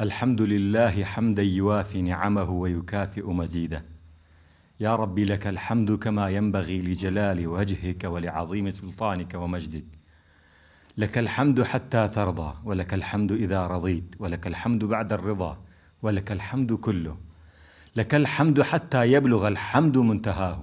الحمد لله حمدا يوافي نعمه ويكافئ مزيده يا ربي لك الحمد كما ينبغي لجلال وجهك ولعظيم سلطانك ومجدك لك الحمد حتى ترضى ولك الحمد اذا رضيت ولك الحمد بعد الرضا ولك الحمد كله لك الحمد حتى يبلغ الحمد منتهاه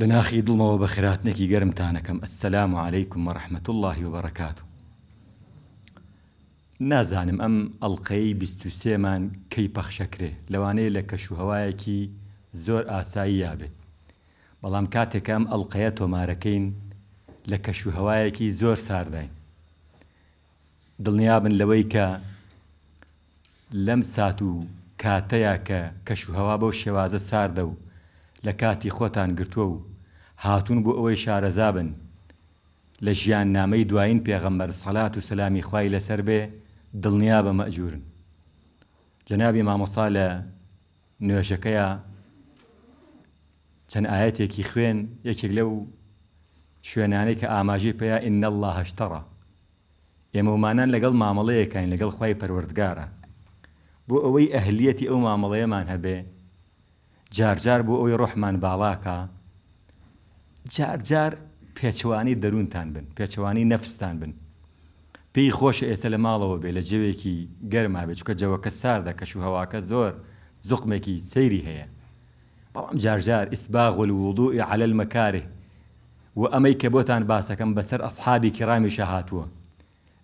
لە ناخی دڵمەوە بە خراتنێکی گەرمتانەکەم السلام علیکم و رحمت اللە و برکاته نازانم ئەم ئەڵقەی بیست و سێ مان کەی پەخشەکرێ لەوانەیە لە کەش و هەوایەکی زۆر ئاساییا بێت بەڵام کاتێ کە ئەم ئەڵقەیە تۆمارەکەین لە کەش و هەوایەکی زۆر سارداین دڵنیابن لەوەی کە لەم سات و کاتەیا کە کەش و هەوا بەو شێوازە ساردە و لە کاتی خۆتان گرتووە و هاتوون بۆ ئەوەی شارەزا بن لە ژیان نامەی دوایین پێغەمبەر سەلات و سەلامی خوای لەسەر بێ دڵنیابە مەئجورن جەنابی مامۆستا لە نوێژەکەیا چەند ئایەتێکی خوێن یەکێک لەو شوێنانەی کە ئاماژەی پێیا ان اللە اشتری ئێمە ومانان لەگەڵ مامەڵەیەکاین لەگەڵ خوای پەروەردگارە بۆ ئەوەی ئەهلیەتی ئەو مامەڵەیەمان هەبێ جارجار بۆ ئەوەی ڕۆحمان باڵاکا جار جار پێچەوانەی دەروونتان بن، پێچەوانەی نەفستان بن. پێی خۆشە ئێستا لە ماڵەوە بێت، لە جەوێکی گەرما بێت، چونکە جەوەکە ساردە، کەشوهەواکە زۆر زوقمێکی سەیری هەیە. بەڵام جار جار، اسباغ الوضوء علی المکاره، و ئەمەی کە بۆتان باس دەکەم بەسەر اصحاب کرامشا هاتووە،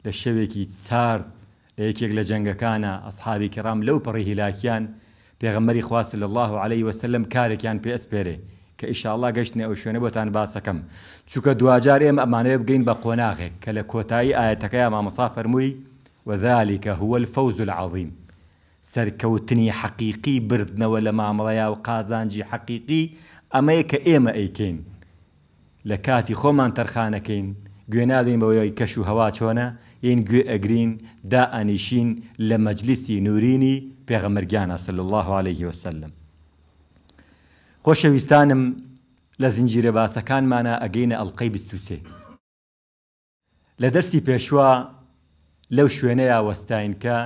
لە شەوێکی سارد لە یەکێک لە جەنگەکانا ئەسحابی کیڕام لەو پەڕی هیلاکیان پێغەمبەری خوا صلی اللە علیە وسلم کارێکیان پێ ئەسپێرێ کە ئیشاڵڵا گەشتنە ئەو شوێنە بۆتان باسەکەم چوکە دواجار ئێمە ئەمانەوێ بگەین بە قۆناغێک کە لە کۆتایی ئایەتەکەیا مامۆسا فەرمووی وذلک هو الفوز العظیم سەرکەوتنی حەقیقی بردنەوە لە مامڵەیاو قازانجی حەقیقی ئەمەیە کە ئێمە ئەیکەین لە کاتی خۆمان تەرخانەکەین، گوێ نادەین بەوەی کەش و هەوا چۆنە، ین گوێ ئەگرین دائەنیشین لە مەجلیسی نورینی پێغەمبەرگیانا صلی اللە علیە و سلم. خۆشەویستانم لە زنجیرە باسەکانمانا ئەگەینە ئەڵقەی بیست و سێ. لە دەستی پێشوا لەو شوێنەیا وەستاین کە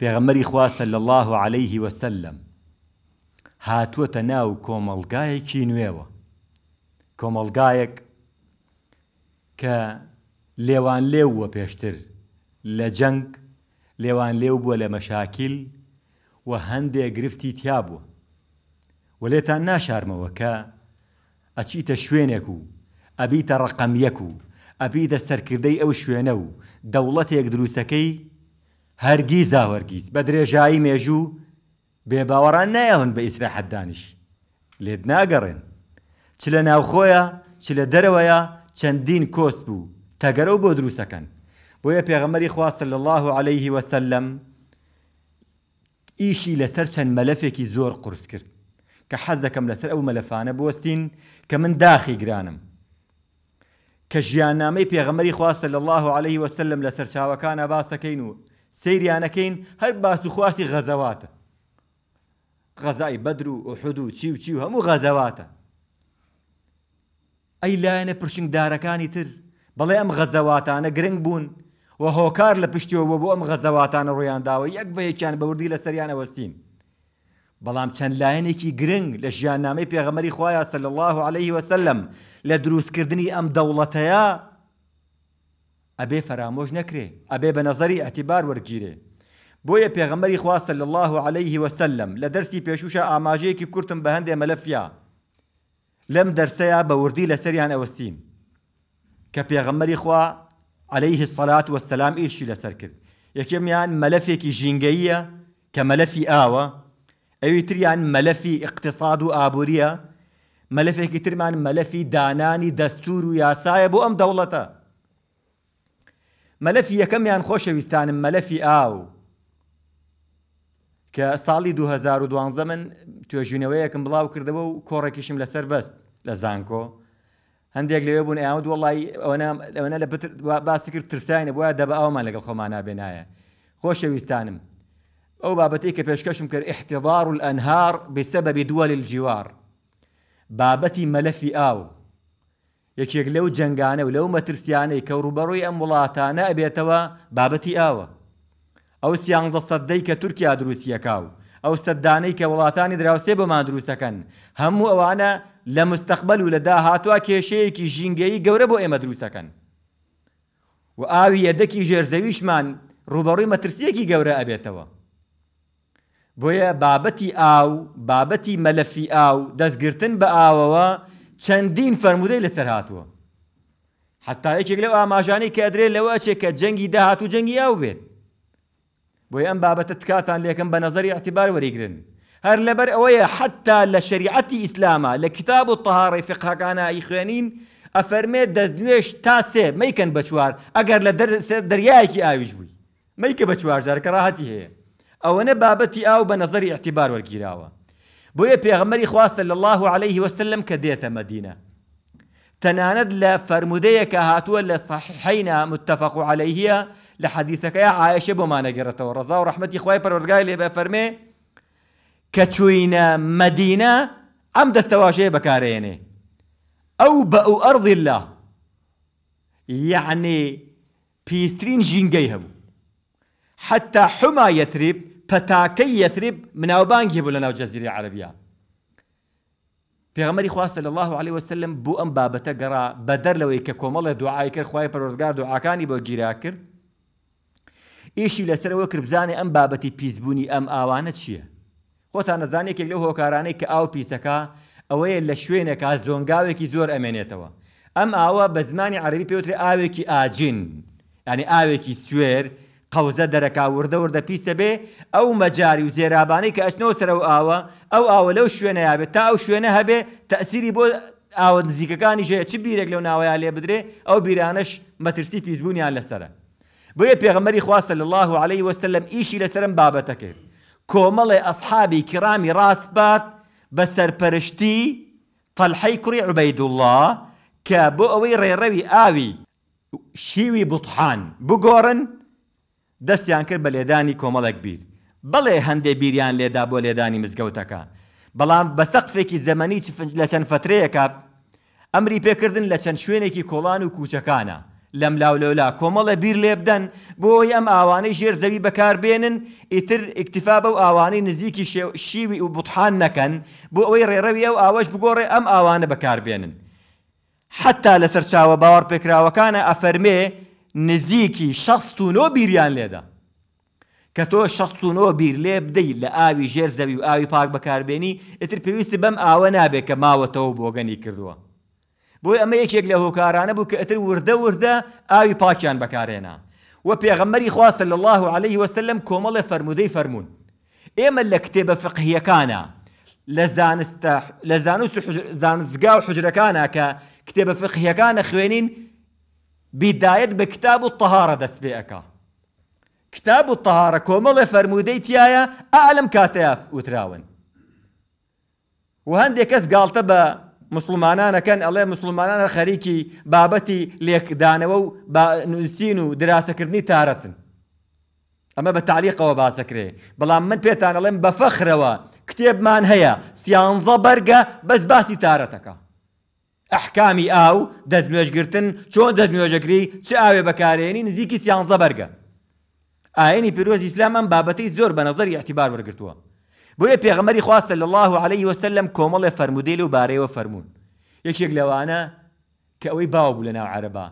پێغەمبەری خوا صلی اللە علیه وسلم هاتووەتە ناو کۆمەڵگایەکی نوێوە کۆمەڵگایەک کە لێوان لێووە پێشتر لە جەنگ لێوان لێو بووە لە مەشاکیل و هەندێک گرفتی تیا بووە و لێتان ناشارمەوە کە ئەچیتە شوێنێک و ئەبیتە ڕەقەم یەک و ئەبیتە سەرکردەی ئەو شوێنە و دەوڵەتێک دروستەکەی؟ هەرگیزاوهەرگیز بە درێژایی مێژوو بێ باوەڕان نایەڵن بە ئیسراحەت دانش لێت ناگەڕێن چ لە ناوخۆیە چ لە دەرەوەیە چەندین کۆسپ و تەگەرەو بۆ دروستەکەن بۆیە پێغەمبەری خوا صلی اللە علیه وسلم ئیشی لەسەر چەند مەلەفێکی زۆر قورس کرد کە حەز دەکەم لەسەر ئەو مەلەفانە بوەستین کە من داخی گرانم کە ژیاننامەی پێغەمبەری خوا صلی اللە علیه و سلم لە سەرچاوەکانا باس دەکەین و سەیریان ئەکەین هەر باس و خواسی غەزەواتە غەزای بەدر و ئوحود و چی و چی و هەموو غەزەواتە ئەی لایەنە پرشنگدارەکانی تر؟ بەڵێ ئەم غەزەواتانە گرنگ بوون و هۆکار لە پشتیەوە بووە بۆ ئەم غەزەواتانە ڕوویان داوە یەک بە یەکیان بە وردی لەسەریان ئەوەستین بەڵام چەند لایەنێکی گرنگ لە ژیاننامەی پێغەمەری خوایە صلی الله عليه وسلم لە دروستکردنی ئەم دەوڵەتەیە ئەبێ فەرامۆش نەکرێ ئەبێ بە نەزەری اعتبار وەرگیرێ بۆیە پێغەمەری خوا صلی الله عليه وسلم لە دەرسی پێشوشە ئاماژەیەکی کورتم بە هەندێ مەلەفیا لەم دەرسەیا بە وردی لەسەریان ئەوەستین کە پێغەمبەری خوا علیە الصلوە و السلام ئیرشی لەسەر کرد، یەکێمیان مەلەفێکی ژینگەییە کە مەلەفی ئاوە، ئەوی تریان مەلەفی ئیقتساد و ئابوریە، مەلەفێکی ترمان مەلەفی دانانی دەستور و یاسایە بۆ ئەم دەوڵەتە. مەلەفی یەکەمیان خۆشەویستانم مەلەفی ئاو کە ساڵی دوو هەزار و دوازدە من توێژینەوەیەکم بڵاو کردەوە و کۆڕێکیشم لەسەر بەست لە زانکۆ هەندێک لەوێ بوون ئەیاوت وڵی ئەوەنە لە باسی کرد ترساینە بۆە دەبە ئەومان لەگەڵ خۆمان نابێنایە خۆشەویستانم ئەو بابەتی کە پێشکەشم کرد احتضار الأنهار بسبب دول الجوار بابەتی مەلەفی ئاو یەکێک لەو جەنگانە و لەو مەترسیانەی کە ڕووبەڕووی ئەم وڵاتانە ئەبێتەوە بابەتی ئاوە. ئەو سیانزە سەددەی کە تورکیا دروستیەکا و ئەو سەددانەی کە وڵاتانی دراوسێ بۆمان دروستەکەن، هەموو ئەوانە لە مستەقبەل و لە داهاتوا کێشەیەکی ژینگەیی گەورە بۆ ئێمە دروستەکەن و ئاوی یەدەکی ژێر زەویشمان ڕووبەڕووی مەترسیەکی گەورە ئەبێتەوە. بۆیە بابەتی ئاو، بابەتی مەلەفی ئاو، دەستگرتن بە ئاوەوە چەندین فەرموودەی لەسەر هاتووە. حەتتا یەکێک لەو ئاماژانەی کە ئەدرێت لەوە ئەچێت کە جەنگی داهاتوو جەنگی ئاو بێت. بۆیە ئەم بابەتە تکاتان لێکەم بە نەزەری ئیعتیبار وەریگرن. هەر لەبەر ئەوەیە حەتتا لە شەریعەتی ئیسلاما لە کیتاب الطهارەی فیقهەکانا ئەیخوێنین ئەفەرمێت دەستنوێژ تا سێ مەیکەن بە چوار ئەگەر لە سەر دەریایەکی ئاویش بووی. مەیکە بە چوار جار کەڕاهەتی هەیە ئەوەنە بابەتی ئاو بە نەزەری ئیعتیبار وەرگیراوە بۆیە پێغەمبەری خوا صلی اللە علیه وسلم کە دێتە مەدینە تەنانەت لە فەرمودەیەکە هاتووە لە صحیحینا متفق علیه لە حەدیثەکەی عائشە بۆمانەگەڕێتەوە ڕەزا و ڕەحمەتی خوای پەروەردگای لێ بێ فەرمێ کە چوینە مەدینە ئەم دەستەواژەیە بەکارێنێ ئەو بە ئەو ئەرضی الله یعنی پیسترین ژینگەی هەبوو حتی حما یثرب پەتاکەی یثرب مناوبانگی هەبوو لەناو جەزیرەی عەرەبیا پێغەمبەری خوا صلی اللە علیە وسلم بۆ ئەم بابەتە گەڕا بەدەر لەوەی کە کۆمەڵێ دوعای کرد خوای پەروەردگار دوعاکانی بۆ گیرا کرد ئیشی لەسەرەوە کرد بزانێ ئەم بابەتی پیسبوونی ئەم ئاوانە چییە خۆتان ئەزان یەکێک لەو هۆکارانەی کە ئاو پیسەکا ئەوەیە لە شوێنێکا زۆنگاوێکی زۆر ئەمێنێتەوە ئەم ئاوە بە زمانی عەرەبی پێ وترێ ئاوێکی ئاجین یانی ئاوێکی سوێر قەوزە دەرەکا وردە وردە پیسە بێ ئەو مەجاری و زێرابانەی کە ئەچنەوە سەر ئەو ئاوە ئەو ئاوە لەو شوێنەیا بێت تا ئەو شوێنە هەبێ تەئسیری بۆ ئاوە نزیکەکانیش هەیە چ بیرێک لەو ناوەیا لێ بدرێ ئەو بیرانەش مەترسی پیسبوونیان لەسەرە بۆیە پێغەمبەری خوا صلی اللە علیە وسلم ئیشی لەسەر ئەم بابەتە کرد کۆمەڵێ ئەصحابی کرامی ڕاسپارد بە سەرپەرشتی طەلحەی کوڕی عوبەیدوڵڵا کە بۆ ئەوەی ڕێڕەوی ئاوی شیوی بطحان بگۆڕن دەستیان کرد بە لێدانی کۆمەڵێک بیر بەڵێ هەندێ بیریان لێدا بۆ لێدانی مزگەوتەکە بەڵام بە سەقفێکی زەمەنی لە چەند فترەیەکە ئەمری پێکردن لە چەند شوێنێکی کۆڵان و کوچەکانە لەملاو لەولا کۆمەڵێ بیر لێبدەن بۆ ئەوەی ئەم ئاوانەی ژێر زەوی بەکار بێنن ئیتر ئیکتیفا بەو ئاوانەی نزیکی شیوی و بوتحان نەکەن بۆ ئەوەی ڕێڕەوی ئەو ئاوەش بگۆڕێ ئەم ئاوانە بەکار بێنن حەتا لە سەرچاوە باوەڕپێکراوەکانە ئەفەرمێ نزیکی شەست و نۆ بیریان لێدا. کە تۆ شەست و نۆ بیر لێ بدەی لە ئاوی ژێر زەوی و ئاوی پاک بەکار بێنی ئیتر پێویست بەم ئاوە نابێ کە ماوەتەوە و بۆگەنی کردووە بۆی ئەمە یەکێک لە هۆکارانە بوو کە ئیتر وردە وردە ئاوی پاکیان بەکار هێنا وە پێغەمبەری خوا صلی اللە علیه و سلم کۆمەڵێ فەرموودەی فەرموون ئێمە لە کتێبە فقهیەکانا لە زانستە لە زانست و زانستگا و حجرەکانا کە کتێبە فقهیەکان ئەخوێنین بیدایەت بە کتاب و تەهارە دەست پێ ئەکا کتاب الطهارە کۆمەڵێ فەرموودەی تیایە ئا لەم کاتەیا وتراون و هەندێک کەس گاڵتە بە مسلمانانەکەن ئەڵێ مسلمانانە خەریکی بابەتی لێکدانەوە و نووسین و دراسەکردنی تارەتن ئەمە بە تعلیقەوە باسەکرێ بەڵام من پێتان ئەڵێم بە فەخرەوە کتێبمان هەیە سیانزە بەرگە بەس باسی تارەتەکە ئەحکامی ئاو، دەستنوێژ گرتن، چۆن دەستنوێژەکری، چ ئاوێ بەکارێنی نزیکی سیانزە بەرگە. ئاینی پیرۆز ئیسلام ئەم بابەتەی زۆر بە نەزەری ئیعتیبار وەرگرتووە. بۆیە پێغەمبەری خوا صلی اللە علیە و سلم کۆمەڵێ فەرموودەی لەو بارەیەوە فەرموون. یەکێک لەوانە کە ئەوەی باو بوو لەناو عەرەبا.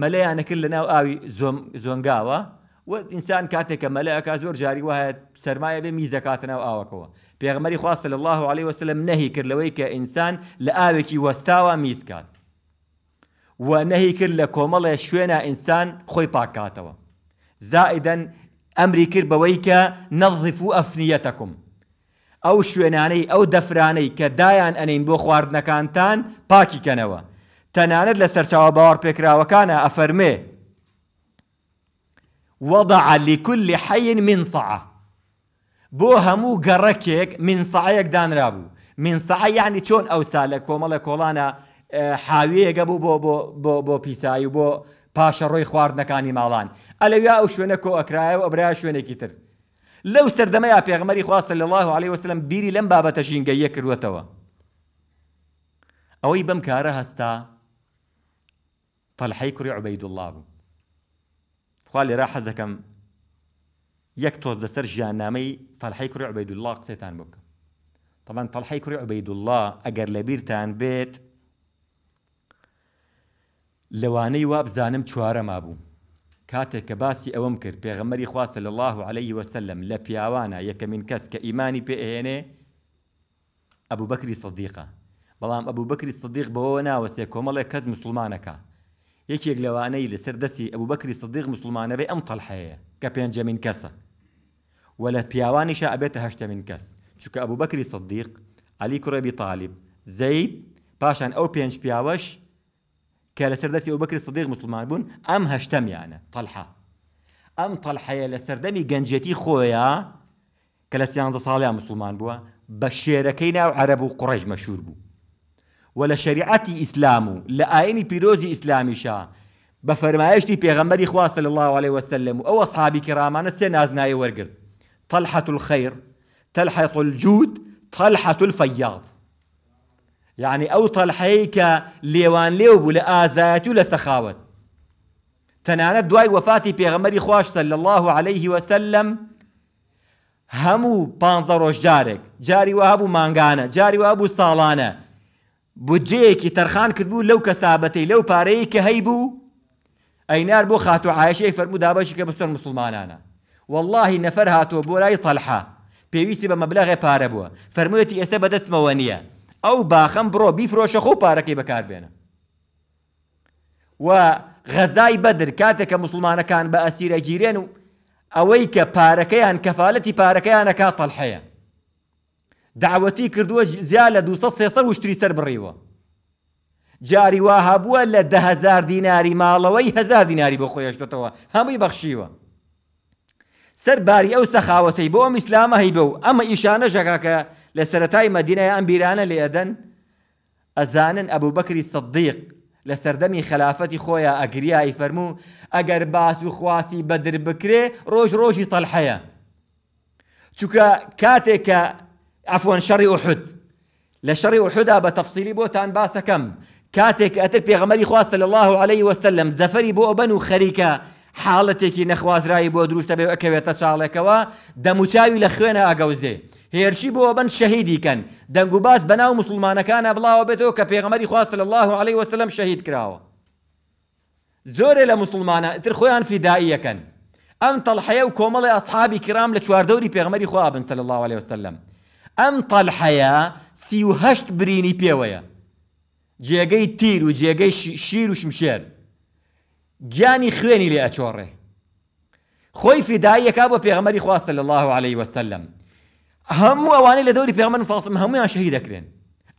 مەلەیان ئەکرد لە ناو ئاوی زۆنگاوە و ئینسان کاتێک کە مەلە ئەکا زۆر جاری وا هەیە سەرما ئەبێ میز دەکاتە ناو ئاوەکەوە پێغەمبەری خوا صلی اللە علیه و سلم نەهی کرد لەوەی کە ئینسان لە ئاوێکی وەستاوە میز کات و نەهی کرد لە کۆمەڵێ شوێنە ئینسان خۆی پاک کاتەوە زائیدەن ئەمری کرد بەوەی کە نەظفو ئەفنیەتەکم ئەو شوێنانەی، ئەو دەفرانەی کە دایان ئەنێین بۆ خواردنەکانتان پاکی کەنەوە. تەنانەت لە سەرچاوە باوەڕپێکراوەکانە ئەفەرموێ، وضع لکل حی منصعە، بۆ هەموو گەڕەکێک منصعەیەک دانرابوو. منصعە یەعنی چۆن ئەوسا لە کۆمەڵە کۆڵانە حاویەیەک ئەبوو بۆ بۆ بۆ بۆ پیسایی و بۆ پاشەڕۆی خواردنەکانی ماڵان. ئەلەویا ئەو شوێنە کۆ ئەکرایەوە ئەبرایە شوێنێکی تر. لەو سەردەمەیا پێغمبەری خوا صلی اللە علیە وسلم بیری لەم بابەتە ژینگەییە کردووەتەوە ئەوەی بەم کارە هەستا طلحەی کوڕی عبیدالله بوو خوا لێرا حەزەکەم یەک تۆز لەسەر ژیاننامەی طلحەی کوڕی عبیدالله قسەتان بکەم طبعا طلحەی کوڕی عبیدالله ئەگەر لەبیرتان بێت لەوانەی وابزانم چوارەما بوو. کاتێک کە باسی ئەوەم کرد پێغەمبەری خوا صلی اللە علیە وسلم لە پیاوانە یەکەمین کەس کە ئیمانی پێ ئەهێنێ ابو بکری صدیقە بەڵام ابو بکری صدیق بەوەوە ناوەسێ کۆمەڵێک کەس موسڵمان ئەکا یەکێک لەوانەی لەسەر دەسی ابو بکری صدیق موسڵمان ئەبێ ئەم طلحەیە کە پێنجەمین کەسە. وە لە پیاوانیشا ئەبێتە هەشتەمین کەس چونکە ئەبوبەکری سدیق، عەلی کوڕی ئەبی تالیب، زەید، پاشان ئەو پێنج پیاوەش کە لەسەر دەستی ئەبوبەکری سدیق موسڵمان بوون ئەم هەشتەمیانە، طەلحە، ئەم طەلحەیە لە سەردەمی گەنجێتی خۆیا کە لە سیانزە ساڵیا موسڵمان بووە بە شێرەکەی ناو عەرەب و قوڕەیش مەشهور بوو وە لە شەریعەتی ئیسلام و لە ئاینی پیرۆزی ئیسلامیشا بە فەرمایشتی پێغەمبەری خوا صلی اللە علیە وسلم و ئەو ئەصحابی کیڕامانە سێ نازناوی وەرگرت، طلحە الخیر، طلحە الجود، طلحە الفیاض. یەعنی ئەو طلحەی کە لێوانلێو بوو لە ئازایەتی و لە سەخاوەت. تەنانەت دوای وەفاتی پێغەمبەری خواش صلی اللە علیه وسلم هەموو پانزە ڕۆژ جارێک، جاری وا هەبوو مانگانە، جاری وا بوو ساڵانە، بودجەیەکی تەرخان کردبوو لەو کەسابەتەی لەو پارەیەی کە هەیبوو ئەینارد بۆ خاتوو عایشەی فەرموو دابەشی کە بەسەر موسڵمانانە وەڵاهی نەفەر هاتووە بۆ لای تەلحە پێویستی بە مەبلەغێ پارە بووە فەرموویەتی ئێستا بەدەستمەوە نییە ئەو باخەم بڕۆ بیفرۆشە خۆو پارەکەی بەکار بێنە و غەزای بەدر کاتێک کە موسڵمانەکان بە ئەسیرە گیرێن و ئەوەی کە پارەکەیان کەفالەتی پارەکەیانەکە تەلحەیە دەعوەتی کردووە زیاد لە دوو سەد سێ سەد وشتری سەر بڕیوە جاری وا هەبووە لە دە هەزار دیناری ماڵەوەی هەزار دیناری بۆ خۆی هێشتۆتەوە هەمووی بەخشیوە سەر باری ئەو سەخاوەتەی بۆ ئەم ئیسلامە هەیبە و ئەمە ئیشانەشەکە کە لە سەرەتای مەدینەیە ئەم بیرانە لێ ئەدەن ئەزانن ئەبوبەکری سدیق لە سەردەمی خەلافەتی خۆیا ئەگریا ئەیفەرموو ئەگەر باس و خواسی بەدر بکرێ ڕۆژ ڕۆژی تەلحەیە چونکە کاتێک کە عفوەن شەڕی ئوحد لە شەڕی ئوحدا بە تەفسیلی بۆتان باسەکەم کاتێک ئەتر پێغەمەری خوا صلی الله علیه وسلم زەفەری بۆ ئەبەن و خەریکە حاڵەتێکی نەخوازراوی بۆ دروستەبێ و ئەکەوێتە چاڵێکەوە، دەموچاوی لە خوێنە ئەگەوزێ. هێرشی بۆ ئەبەن شەهیدی کەن. دەنگوباس بەناو موسڵمانەکانا بڵاوەبێتەوە کە پێغەمبەری خوا صلی اللە علیە وسلم شەهید کراوە. زۆرێ لە موسڵمانان ئیتر خۆیان فیدائی ئەکەن. ئەم طەلحەیە و کۆمەڵێ ئەصحابی کرام لە چواردەوری پێغەمبەری خوا ئەبن صلی اللە علیە وسلم. ئەم طەلحەیە سی و هەشت برینی پێوەیە. جێگەی تیر و جێگەی شیر و شمشێر گیانی خوێنی لێ ئەچۆڕێ خۆی فیدایی ئەکا بۆ پێغەمبەری خوا صلی الله علیه وسلم هەموو ئەوانەی لە دەوری پێغەمبەر صلی الله علیه وسلم هەموویان شەهید دەکرێن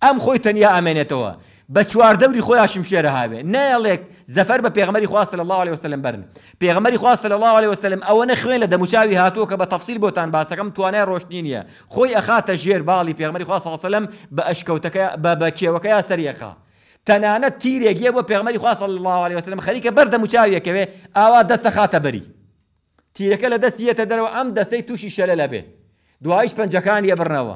ئەم خۆی تەنیا ئەمێنێتەوە بە چوار دەوری خۆیان شمشێرە هاوێ نەیەڵێک زەفەر بە پێغەمبەری خوا صلی الله علیه وسلم بەرن پێغەمبەری خوا صلی اللە علیە وسلم ئەوەنە خوێن لە دەموچاوی هاتووە کە بە تەفسیل بۆتان باسەکەم توانای ڕۆشتنی نیە خۆی ئەخاتە ژێر باڵی پێغەمبەری خوا صلی اللە علیە وسلم بە ئەشکەوتەکە بە بە کێوەکەیا سەری ئەخا تەنانەت تیرێک یە بۆ پێغەمبەری خوا صلی اللە علیە وسلم خەریکە بەر دەموچاوی ئەکەوێ ئاوا دەست ئەخاتە بەری تیرەکە لە دەستی یەتە دەرەوە ئەم دەستەی تووشی شەلەلە بێ دوایش پەنجەکانی ئەبڕنەوە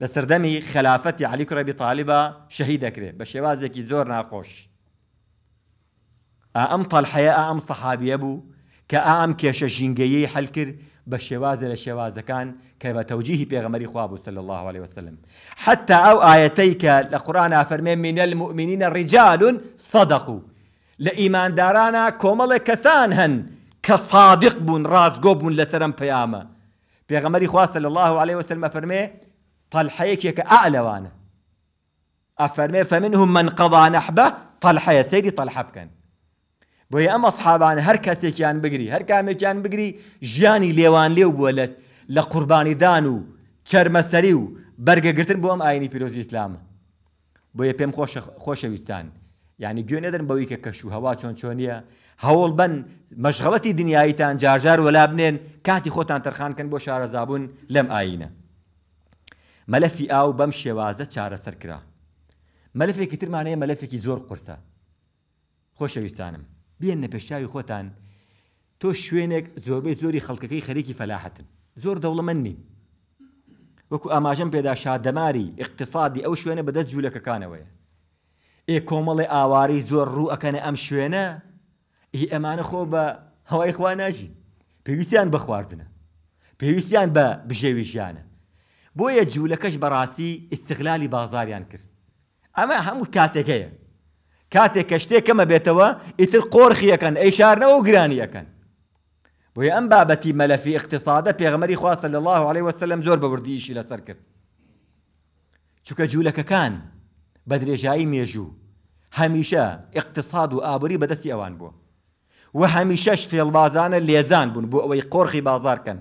لە سەردەمی خەلافەتی عەلی کوڕی ئەبی تالیبا شەهید دەکرێت بە شێوازێکی زۆر ناخۆش. ئا ئەم تەلحەیە ئا ئەم سەحابیە بوو کە ئا ئەم کێشە ژینگەیەی حەل کرد بە شێوازە لە شێوازەکان کە بە تەوجیهی پێغەمبەری خوا بوو صلی الله علیه وسلم حتی ئەو ئایەتەی کە لە قورئان ئافەرمێ من المؤمنین رجال صدقوا لە ئیماندارانە کۆمەڵێک کەسان هەن کە صادق بوون ڕاستگۆ بوون لەسەر ئەم پەیامە پێغەمبەری خوا صلی اللە علیە وسلم ئەفەرمێ طلحە یەکێکە ئا لەوانە ئەفەرمێ فمنهم من قضا نحبه طلحەیە سەیری طلحە بکەن بۆیە ئەم ئەصحابان هەر کەسێکیان بگری هەر کامێکیان بگری ژیانی لێوان لێو بووە لە لە قوربانیدان و چەرمەسەری و بەرگەگرتن بۆ ئەم ئاینی پیرۆزی ئیسلامە بۆیە پێم خۆشە خۆشەویستان یعنی گوێ نەدەن بەوەی کە کەش و هەوا چۆن چۆنیە هەوڵ بن مەشغڵەتی دنیاییتان جارجار وەلا بنێن کاتی خۆتان تەرخانکەن بۆ شارەزابوون لەم ئاینە مەلەفی ئاو بەم شێوازە چارەسەر کرا مەلفێکی ترمانەیە مەلفێکی زۆر قورسە خۆشەویستانم بێننە پێشچاوی خۆتان تۆ شوێنێک زۆربەی زۆری خەڵکەکەی خەریکی فەلاحەتن زۆر دەوڵەمەند نین وەکو ئاماژەم پێدا شادەماری ئیقتسادی ئەو شوێنە بەدەست جولەکەکانەوەیە ئێ کۆمەڵێ ئاوارەی زۆر ڕوو ئەکەنە ئەم شوێنە ئی ئەمانە خۆ بە هەوای خوا ناژین پێویستیان بە خواردنە پێویستیان بە بژێوی ژیانە بۆیە جوولەکەش بەڕاستی ئیستغلالی بازاریان کرد ئەمە هەموو کاتێک هەیە. کاتێک کە شتێک کەم ئەبێتەوە ئیتر قۆرخی ئەکەن، ئەیشارنەوە و گرانی ئەکەن. بۆیە ئەم بابەتی مەلەفی ئیقتیسادە پێغەمبەری خوا صلی اللە علیە وسلم زۆر بە وردی ئیشی لەسەر کرد. چونکە جوولەکەکان بە درێژایی مێژوو هەمیشە ئیقتیساد و ئابووری بەدەستی ئەوان بووە. و هەمیشەش فێڵبازانە لێزان بوون بۆ ئەوەی قۆرخی بازار کەن.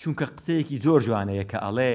چونکە قسەیەکی زۆر جوانەیە کە ئەڵێ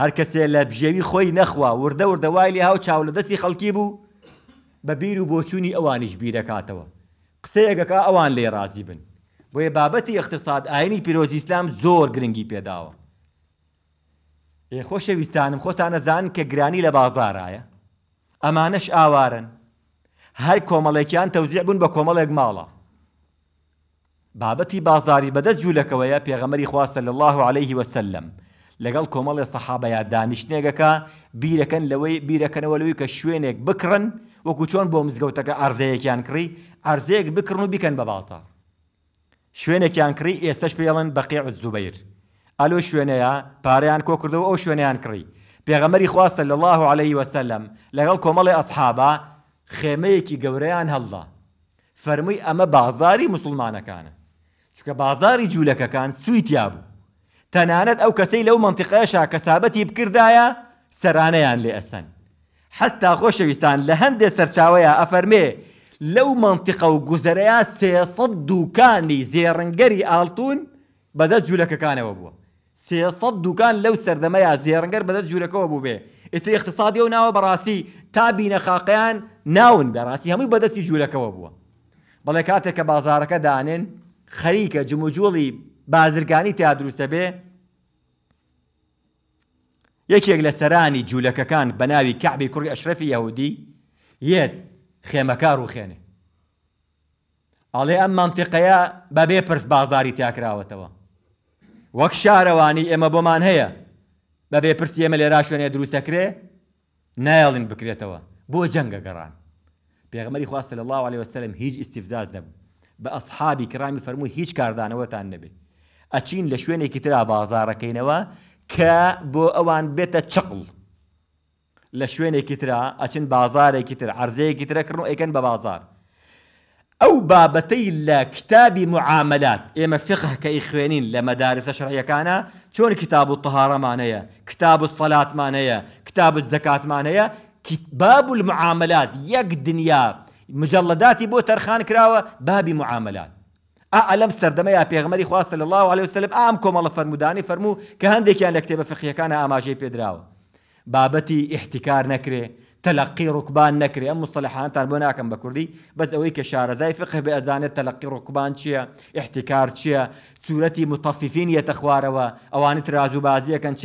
هەر کەسێ لە بژێوی خۆی نەخوا وردە وردە وای لێ هاو چاو لە دەستی خەڵکی بوو بە بیر و بۆچوونی ئەوانیش بیر ئەکاتەوە قسەیەک ئەکا ئەوان لێی ڕازی بن بۆیە بابەتی ئیقتساد ئاینی پیرۆزی ئیسلام زۆر گرنگی پێ داوە ئێ خۆشەویستانم خۆتان ئەزانن کە گرانی لە بازارایە ئەمانەش ئاوارەن هەر کۆمەڵێکیان تەوزیع بوون بە کۆمەڵێک ماڵە بابەتی بازاری بەدەست جولەکەوەیە پێغەمبەری خوا صلی اللە علیە و سلم لەگەڵ کۆمەڵێ صەحابەیا دانیشتنێک ئەکا بیرەکەن لەوەی بیرەکەنەوە لەوەی کە شوێنێک بکڕن وەکو چۆن بۆ مزگەوتەکە عەرزەیەکیان کڕی عەرزەیەک بکڕن و بیکەن بە بازار شوێنێکیان کڕی ئێستەش پێی ئەڵێن بەقیع الزبیر ئەلۆ شوێنەیا پارەیان کۆ کردەوە ئەو شوێنەیان کڕی پێغەمبەری خوا صلی اللە علیە و سلم لەگەڵ کۆمەڵێ ئەصحابا خێمەیەکی گەورەیان هەڵدا فەرمووی ئەمە بازاری موسڵمانەکانە، چونکە بازاری جوولەکەکان سووی تیا بوو، تەنانەت ئەو کەسەی لەو مەنتیقەیەشا کەسابەتی بکردایە سەرانەیان لێ ئەسەند، حەتتا خۆشەویستان لە هەندێ سەرچاوەیا ئەفەرمێ لەو مەنتیقە و گوزەرەیا سێ سەد دووکانی زێڕنگەری ئاڵتوون بەدەست جولەکەکانەوە بووە. سێ سەد دوکان لەو سەردەمەیا زێڕنگەر بەدەست جولەکەوە بووبێ، ئیتر ئیقتیسادی ئەو ناوە بەڕاستی تا بینەخاقیان ناون بەڕاستی هەمووی بەدەستی جولەکەوە بووە. بەڵێ کاتێک کە بازاڕەکە دانێن خەریکە جموجوڵی بازرگانی تیا دروست دەبێ، یەکێک لە سەرانی جولەکەکان بە ناوی کەعبی کوڕی ئەشرەفی یەهودی یەت خێمەکە ڕووخێنێ. ئەڵێ ئەم مەنتیقەیە بە بێ پرس بازاری تیا کراوەتەوە وەک شارەوانی ئێمە بۆمان هەیە بە بێ پرسی ئێمە لێرا شوێنێ دروستەکرێ نایەڵین بکرێتەوە بۆ جەنگە گەڕان پێغمەری خواست لە الله عليه وسلم هیچ ئیسیفزاز نەبوو بە ئەسحابی کرامی فەرموو هیچ کاردانەوەتان نەبێ ئەچین لە شوێنێکی ترا بازارەکەینەوە کە بۆ ئەوان بێتە چقل لە شوێنێکی ترە ئەچن بازارێکی تر عەرزەیەکی ترە کڕن و ئەیکەن بە بازار ئەو بابەتەی لە کتابی معاملات ئێمە فقه کە ئەیخوێنین لە مەدارسە شەرعیەکانا چۆن کتاب الطهارەمان هەیە کتاب الصلاتمان هەیە کتاب الزکاتمان هەیە باب المعاملات یەک دنیا مجلداتی بۆ تەرخان کراوە بابی معاملات ئا لەم سەردەمەیە پێغمەری خوا صلی الله علیه وسلم ئام کۆمەڵە فەرمودانی فەرموو کە هەندێکیان لە کتێبە فقهیەکانە ئاماژەی پێدراوە بابەتی ئیحتیکار نەکرێ، تەلەقی ڕوکبان نەکرێ، ئەم موستەلەحانەتان بۆ ناکەم بە کوردی، بەس ئەوەی کە شارەزای فقه بێ ئەزانێ تەلەقی ڕوکبان چیە، ئیحتیکار چیە، سورەتی موتەففیفین یەتە خوارەوە، ئەوانەی ترازو بازی ئەکەن چ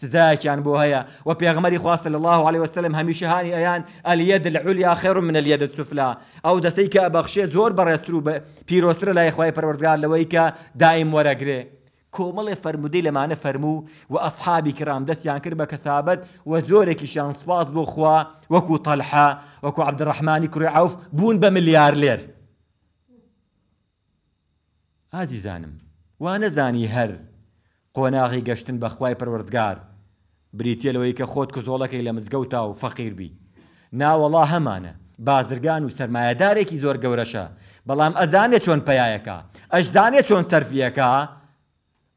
سزایەکیان بۆ هەیە، وە پێغەمبەری خوا صلی اللە علیە و سلم هەمیشە هانی ئەیان، الیدە العلیا خیر من الیدە السفلی، ئەو دەستەی کە ئەبەخشێ زۆر بەڕێزتر و پیرۆزترە لای خوای پەروەردگار لەوەی کە دایم وەرەگرێ، کۆمەڵێ فەرموودەی لەمانە فەرموو و ئەسحابی کرام دەستیان کرد بە کەسابەت و زۆرێکیشیان سوپاس بۆ خوا وەکو تەلحە وەکو عەبدڕەحمانی کوڕی عەوف بوون بە ملیارلێر. ئازیزانم! وا نەزانی هەر قۆناغی گەشتن بە خوای پەروەردگار بریتیە لەوەی کە خۆت کزۆڵەکەی لە مزگەوتا و فەقیر بی ناوەڵا هەمانە بازرگان و سەرمایەدارێکی زۆر گەورەشە بەڵام ئەزانێ چۆن پەیایەکا ئەشزانێ چۆن سەرفیەکا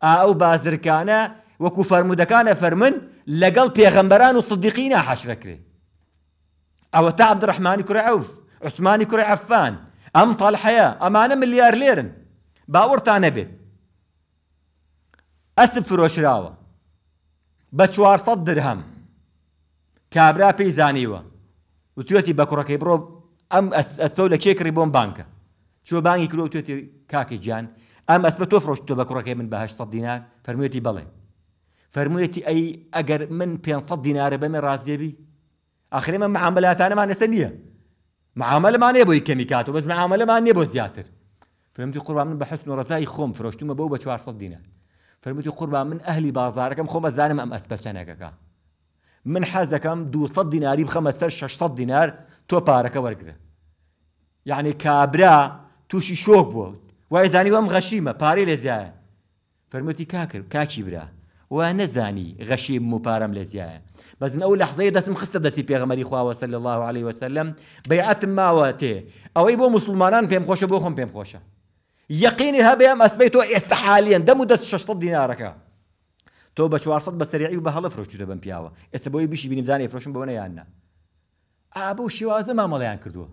ئا ئەو بازرکانە وەکو فەرمودەکان ئەفەرمن لەگەڵ پێغەمبەران و صدیقینا حەشرەکرێ ئەوەتا عبدالرحمانی کوڕی عوف عثمانی کوڕی عفان ئەم طەلحەیە ئەمانە ملیارلێرن باوەڕتان نەبێت ئەسپ فرۆشراوە بە چوار سەد درهەم، کابرا پێی زانیوە وتویەتی بە کوڕەکەی بڕۆ ئەم ئەسپە لە کێ کڕی بۆم بانکە چۆ بانگی کرۆ توێتی کاکە گیان ئەم ئەسپە تۆ فرۆشتۆ بە کوڕەکەی من بەهش سە دینار فەرموویەتی بڵێ فەرموویەتی ئەی ئەگەر من پێ سە دینارە بەمێ ڕاستێبی ئاخر ئێمە معامەلاتانەمان لەسەر نییە معامەلەمان نیە بۆی کەمی کاتەوە بەس معامەلەمان نیە بۆ زیاتر فرمتی قوربان من بە حسن و ڕزای خۆم فرۆشتمە بەو بە 400 دینار فرمتی قوربان من ئەهلی بازارەکەم خۆم ئەزانم ئەم ئەسپە چەنەکەکە من حەزەکەم 200 دیناری بخەمە سەر 600 دینار تۆ پارەکە وەرگرە یعنی کابرا تووشی شۆک بووە وای زانی وەم غەشیمە پارەی لە زیایە فەرموویەتی کاکر، کاکی برا، وانەزانی غەشی بم و پارەم لە زیایە، بەس من ئەو لەحزەیە دەستم خستە دەستی پێغەمبەری خواوە صلی اللە علیە وسلم بەیعەتم ماوەتێ، ئەوەی بۆ موسڵمانان پێم خۆشە بۆ خۆم پێم خۆشە، یەقینی هەبێ ئەم ئەسپەی تۆ ئێستە حالیەن دەم و دەست شەش سەد دینارەکە تۆ بە چوار سەد بە سەریعی و بە هەڵە فرۆشتوویتە بەم پیاوە، ئێستە بۆی بشی بینی بزانێ ئەیفرۆشم بەوەنە یان نا، ئا بەو شێوازە مامەڵەیان کردووە،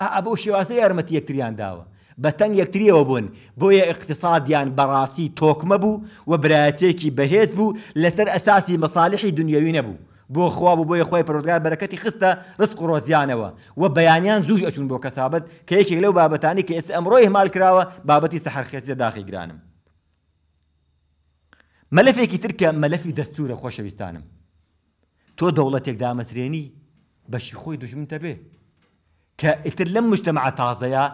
ئا بەو شێوازە یارمەتی یەکتریان داوە، بە تەنگ یەکترییەوە بوون، بۆیە ئیقتیسادیان بە ڕاستی تۆکمە بوو و برایەتییەکی بەهێز بوو لەسەر ئەساسی مەسالیحی دونیەوی نەبوو، بۆ خوا بوو، بۆیە خوای پەروەردگار بەرەکەتی خستە ڕزق و ڕۆزیانەوە و بەیانیان زووش ئەچوون بۆ کەسابەت، کە یەکێک لەو بابەتانەی کە ئێستە ئەمڕۆ ئیهمال کراوە بابەتی سەحەرخێزییە داخی گرانم. مەلەفێکی تر کە مەلەفی دەستوورە خۆشەویستانم. تۆ دەوڵەتێک دامەزرێنی بەشی خۆی دوژمنت دەبێ کە ئیتر لەم مجتەمەعە تازەیە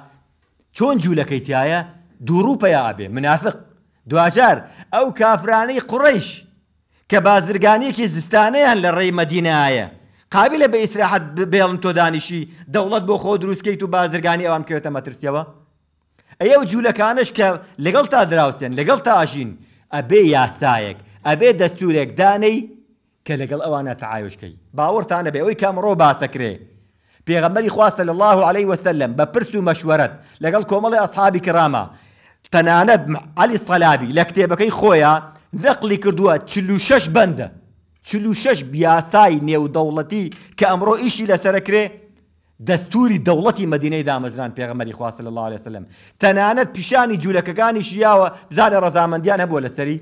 چۆن جوولەکەی تایە دووڕوو پیا ئەبێ منافق دواجار ئەو کافرانەی قوڕەیش کە بازرگانیەکی زستانەیان لە ڕێی مەدینایە قابلە بە ئیسراحەت بێڵن تۆ دانیشی دەوڵەت بۆ خۆ دروستکەیت و بازرگانی ئەوان بکەوێتە مەترسیەوە ئەی ئەو جولەکانەش کە لەگەڵتا دراوسێن لەگەڵتا ئەژین ئەبێ یاسایەک ئەبێ دەستورێک دانێی کە لەگەڵ ئەوانە تەعایوش کەی باوەڕتان نەبێ ئەوەی کە ئەمڕۆ باسەکرێ پێغەمبەری خوا صلی اللە علیه و سلم بە پرس و مەشوەرەت لەگەڵ کۆمەڵی ئەصحابی کرامە تەنانەت عەلی سەلابی لە کتێبەکەی خۆیە نەقلی کردووە چل و شەش بەندە چل و شەش یاسای نێودەوڵەتی کە ئەمڕۆ ئیشی لەسەرەکرێ دەستوری دەوڵەتی مەدینەی دامەزراند پێغەمبەری خوا صلی اللە علیە وسلم تەنانەت پیشانی جولەکەکانیشی یاوە بزانە ڕەزامەندیان هەبووە لەسەری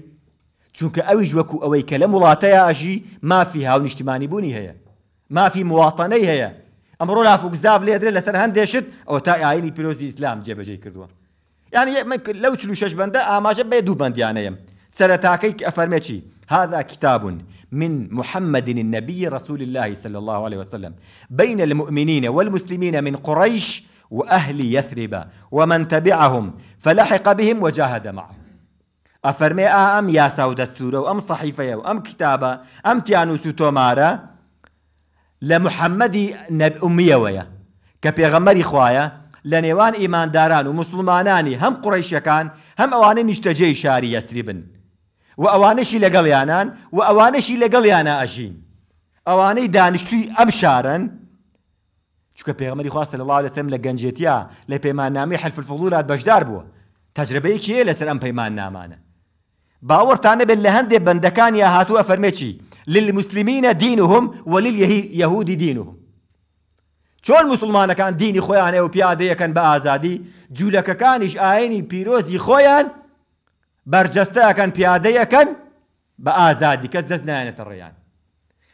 چونکە ئەویش وەکو ئەوەی کە لەم وڵاتەیە ئەژی مافی هاونیشتمانی بوونی هەیە مافی مواطنەی هەیە ئەمڕۆ لافوگزاف لێدرێ لەسەر هەندێشت ئەوە تا ئاینی پیرۆزی ئیسلام جێبەجێی کردووە يعني من لو تشلو شش آه ما ئاماژە بێ يعني بەندیانەیە تاكيك ئەفەرمەچی هذا كتاب من محمد النبي رسول الله صلى الله عليه وسلم بين المؤمنين والمسلمين من قريش وأهل يثرب ومن تبعهم فلحق بهم وجاهد معهم ئەفەرمێ ئا ئەم یاسا و دەستوورە و ئەم سەحیفەیە و ئەم کیتابە، ئەم تیانووس و تۆمارە لە محەممەدی نەب ئومییەوەیە، کە پێغەمبەری خوایە، لە نێوان ئیمانداران و موسڵمانانی هەم قوڕەیشەکان هەم ئەوانەی نیشتەجێی شاری یەسریبن و ئەوانەشی لەگەڵیانان و ئەوانەشی لەگەڵیانا ئەژین، ئەوانەی دانیشتووی ئەم شارەن، چونکە پێغەمبەری خوا صلی اللە علیە وسلم لە گەنجێتیا لە پەیماننامەی حلف الفضولات بەشدار بووە، تەجرەبەیەکی هەیە لەسەر ئەم پەیماننامانە. باوەڕتان نەبێت لە هەندێ بەندەکانیا هاتووە ئەفەرمێ چی، للمسلمین دینهم وللیهود دینهم، چۆن موسڵمانەکان دینی خۆیان هەیە و پیادەیەکەن بە ئازادی، جولەکەکانیش ئاینی پیرۆزی خۆیان بەرجەستە ئەکەن پیادەیەکەن بە ئازادی کەس دەست نایەنێتە ڕێیان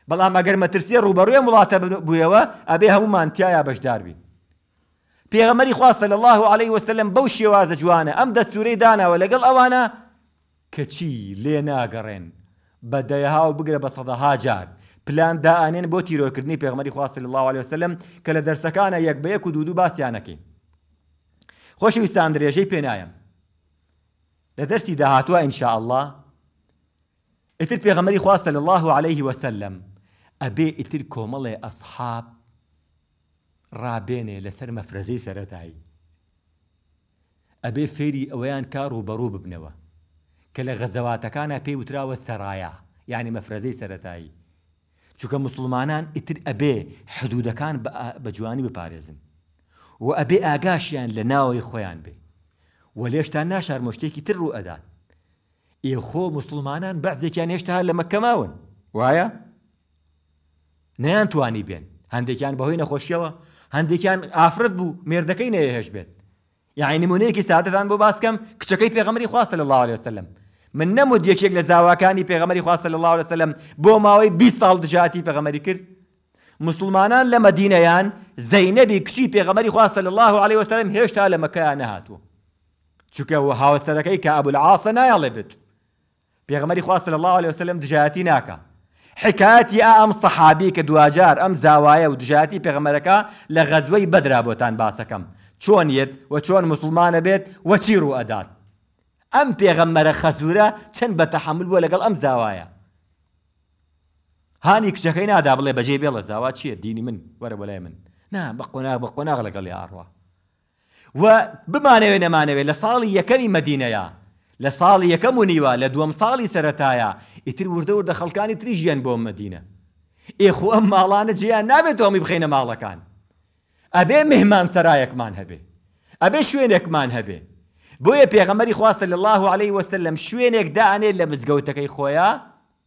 بەڵام ئەگەر مەترسیە ڕووبەڕووی ئەم وڵاتە بوویەوە ئەبێ هەموومان تیایا بەشدار بین پێغەمبەری خوا صلی الله علیه وسلم بەو شێوازە جوانە ئەم دەستورەی داناوە لەگەڵ ئەوانە کە چی لێ ناگەڕێن بە دەیەها و بگرە بە سەدەها جار پلان دائانێن بۆ تیرۆرکردنی پێغمەری خوا صلی الله عليه وسلم کە لە دەرسەکانە یەک بە یەک و دوو دوو باسیانەکەین خۆشەویستان درێژەی پێنایم لە دەرسی داهاتووا ان شاء اللە ئیتر پێغەمبەری خوا صلی اللە علیه و سلم ئەبێ ئیتر کۆمەڵێ ئەسحاب ڕابێنێ لەسەر مەفرەزەی سەرەتایی ئەبێ فێری ئەوەیان کا ڕووبەڕوو ببنەوە کە لە غەزەواتەکانە پێی وتراوە سەرایا یعنی مەفرەزەی سەرەتایی چونکە موسڵمانان ئیتر ئەبێ حدوودەکان بە جوانی بپارێزن و ئەبێ ئاگاشیان لە ناوەی خۆیان بێ و لێشتان ناشارمۆ شتێکی تر ڕوو ئەدات ئێ خۆ موسڵمانان بەعزێکیان هێشتا هەر لە مەککە ماون وایە نەیان توانی بێن هەندێکیان بەهۆی نەخۆشیەوە هەندێکیان ئافرەت بوو مێردەکەی نەیەهێش بێت یەعنی نمونەیەکی سادەتان بۆ باس کەم کچەکەی پێغەمبەری خوا صلی اللە علیە وسلم من نەموت یەکێک لە زاواکانی پێغەمبەری خوا صلی اللە علیە وسلم بۆ ماوەی 20 ساڵ دژاتی پێغەمبەری کرد مسلمانان لە مەدینەیان زەینەبی کچی پێغەمەری خوا صلی الله عليه وسلم هێشتا لە مەکەیان نەهاتوو چونکە هاوسەرەکەی کە ئەبول عاصە نایەڵێ بێت پێغەمبەری خوا صلی اللە علیە وسلم دژایەتی ناکا. حکایەتی ئا ئەم صحابی کە دواجار ئەم زاوایە و دژایەتی پێغەمبەرەکا لە غەزوەی بەدرا بۆتان باسەکەم چۆن یەت و چۆن موسڵمان ئەبێت و چی ڕوو ئەدات. ئەم پێغەمبەرە خەسورە چەند بە تەحەمول بووە لەگەڵ ئەم زاوایە. هانی کچەکەی نادا بڵێ بەجێ بێڵە زاوا چیە دینی من وەرە بۆ لای من نا بە قۆناغ بە قۆناغ لەگەڵیا ئەڕوا. و بمانەوێ نەمانەوێ لە ساڵی یەکەمی مەدینەیە، لە ساڵی یەکەم و نیوە، لە دووەم ساڵی سەرەتایە، ئیتر وردە وردە خەڵکانی تریش یەن بۆ مەدینە. ئێ خۆ ئەم ماڵانە جێیان نابێتەوە هەمووی بخەینە ماڵەکان. ئەبێ مێهمانسەرایەکمان هەبێ. ئەبێ شوێنێکمان هەبێ. بۆیە پێغەمبەری خوا صلی اللە علیە وسلم شوێنێک دائەنێ لە مزگەوتەکەی خۆیا،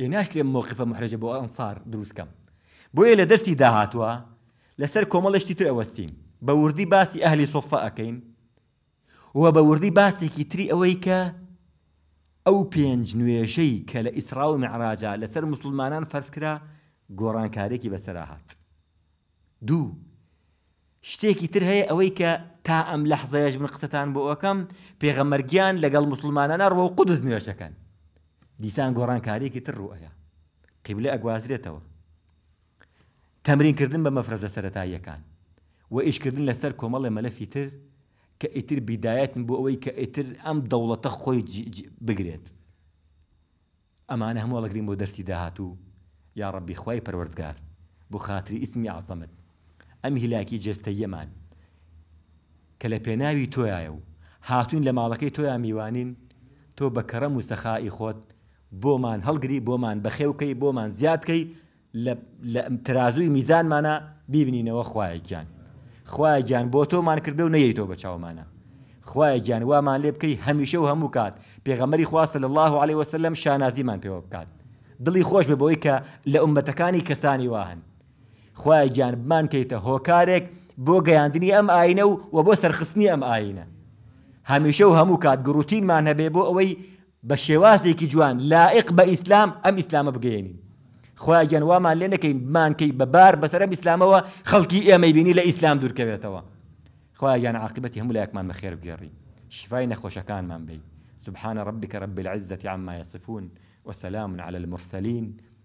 ئێ ناشکرێ مەوقیفە موحرەجە بۆ ئەنسار دروست کەم بۆیە لە دەرسی داهاتوە لە سەر کۆمەڵە شتی تر ئەوەستین بە ووردی باسی ئەهلی سوفە ئەکەین و بە ووردی باسێکی تری ئەوەی کە ئەو پێنج نوێژەی کە لە ئیسراو میعراجا لە سەر موسڵمانان فەرز کرا گۆڕانکارێکی بەسەرا هات دوو شتێکی تر هەیە ئەوەی کە تا ئەم لەحزەیەش من قسەتان بۆ ئەکەم پێغەمبەر گیان لەگەڵ موسڵمانانە ڕوەو قودس نوێژ دەکەن دیسان گۆڕانکاریەکی تر ڕوئەیە قیبلە ئەگوازرێتەوە تەمرین کردن بە مەفرەزە سەتاییەکان و ئیشکردن لەسەر کۆمەڵێ مەلەفی تر کە ئیتر بیدایەتن بۆ ئەوەی کە ئیتر ئەم دەوڵەتە خۆی بگرێت ئەمانە هەموو ئەڵگرین بۆ دەرسی داهاتوو یاڕەبی خوای پەروەردگار بۆ خاتری ئیسمی ئەعزەمت ئەم هیلاکی جەستەییەمان کە لە پێناوی تۆیایە و هاتووین لە ماڵەکەی تۆیا میوانین تۆ بە کەرەم و سەخا ی خۆت بۆمان هەڵگری بۆمان بەخێو کەی بۆمان زیاد کەی لە لە ترازوی میزانمانا بیبنینەوە خوایە گیان خوایە گیان بۆ تۆمان کردو نەیەیتەوە بە چاومانا خوایە گیان وامان لێ بکەی هەمیشە و هەموو کات پێغەمەری خواستە لە الله عليه وسلم شانازیمان پێوە بکات دڵی خۆش بێ بەوەی کە لە ئومەتەکانی کەسانی واهن خوایە گیان بمان کەیتە هۆکارێک بۆ گەیاندنی ئەم ئاینە و و بۆ سەرخستنی ئەم ئاینە هەمیشە و هەموو کات گڕوتینمان هەبێ بۆ ئەوەی بە شێوازێکی جوان لائق بە ئیسلام ئەم ئیسلامە بگەیەنین خوایە گیان وامان لێ نەکەین بمانکەی بە بار بەسەرم ئیسلامەوە خەڵکی ئێمەی بینی لە ئیسلام دوورکەوێتەوە خوایە گیان عاقبەتی هەموو لایەکمان بە خێر بگێڕی شیفای نەخۆشەکانمان بی سبحان ربك رب العزة عما يصفون وسلام على المرسلين